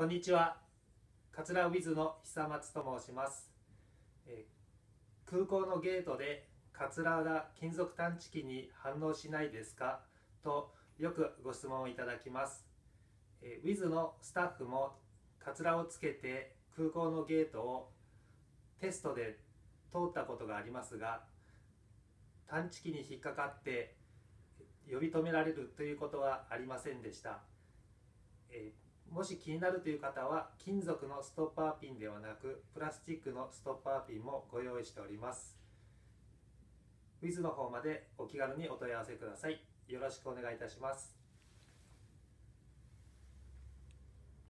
こんにちは。桂ウィズの久松と申します、えー、空港のゲートで桂田金属探知機に反応しないですか？とよくご質問をいただきます、えー、ウィズのスタッフもカツラをつけて空港のゲートをテストで通ったことがありますが探知機に引っかかって呼び止められるということはありませんでした、えーもし気になるという方は金属のストッパーピンではなくプラスチックのストッパーピンもご用意しております。ウィズの方までお気軽にお問い合わせください。よろしくお願いいたします。